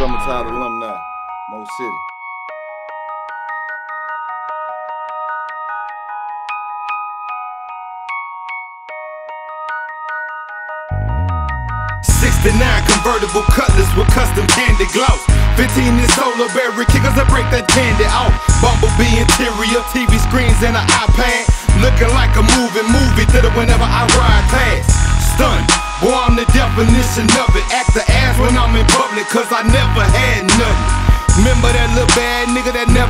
Summertime alumni, Mo City. Sixty-nine convertible cutlass with custom candy gloss. 15 inch solar berry kickers that break that candy off. Bumblebee interior, TV screens and an iPad. Looking like a moving movie theater whenever I ride past. Stun, boy, I'm the definition of it. Act the ass when I'm in public, cause I never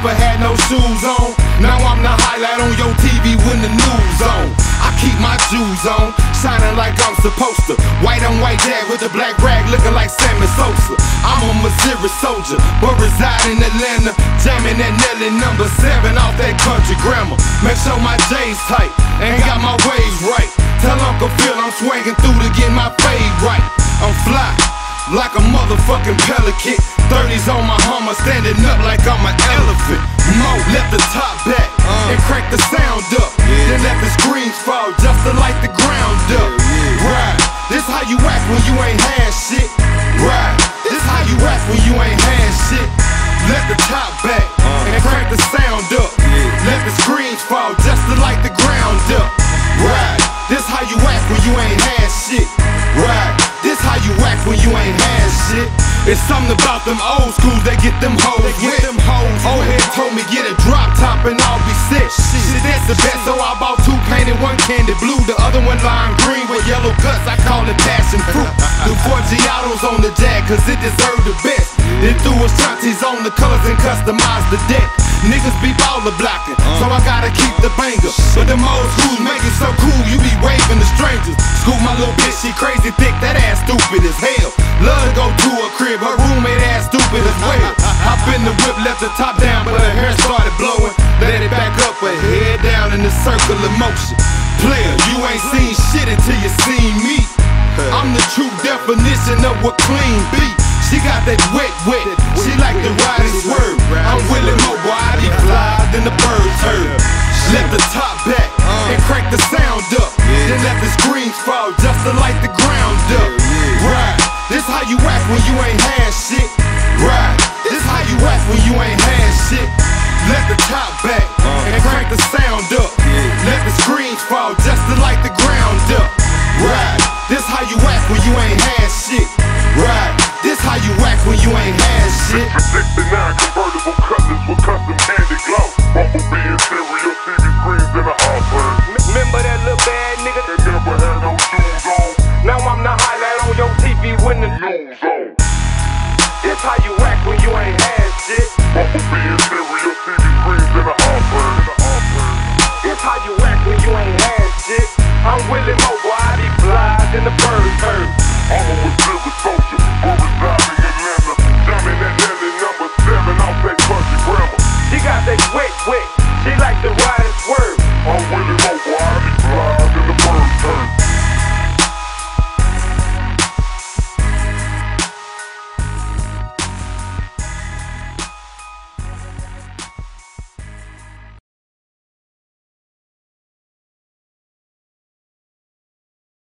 never had no shoes on? Now I'm the highlight on your TV when the news on. I keep my shoes on, shining like I'm supposed to. White on white jag with a black rag looking like Sammy Sosa. I'm a Missouri soldier, but reside in Atlanta. Jamming that Nelly number seven off that country grammar. Make sure my J's tight and got my waves right. Tell Uncle Phil I'm swinging through to get my fade right. I'm fly like a motherfucking pelican. 30s on my Hummer, standing up like I'm an elephant. Mo, let the top back and uh. crank the sound up. Then let the screams fall just to light the ground up. Right, this how you act when you ain't had shit. Right, this how you act when you ain't had shit. Let the top back uh. and crank the sound up. It's something about them old schools that get them hoes wet. Them hoes old head told me get a drop top and I'll be sick. Shit, that's the best, so I bought two painted, one candy blue, the other one lime green with yellow guts. I call it passion fruit. The four Giottos on the jag, cause it deserved the best. Then threw Ashanti's on the colors and customized the deck. Niggas be baller blocking, so I gotta keep the banger. But them old schools make it so cool, you be waving the strangers. Scoop my little bitch, she crazy thick, that ass stupid as hell. Love to go to her crib, her roommate ass stupid as well. Hop in the whip, left the top down, but her hair started blowing. Let it back up, her head down in the circle of motion. Player, you ain't seen shit until you seen me. I'm the true definition of what clean be. She got that wet, wet. The screams fall just to light the ground up. Right, this how you act when you ain't had shit. Right, this how you act when you ain't had shit. Let the top back and crank the sound up. Let the screams fall just to light the ground up. Right, this how you act when you ain't had shit. Right, this how you act when you ain't had shit. 69 convertible how you act when you ain't had shit.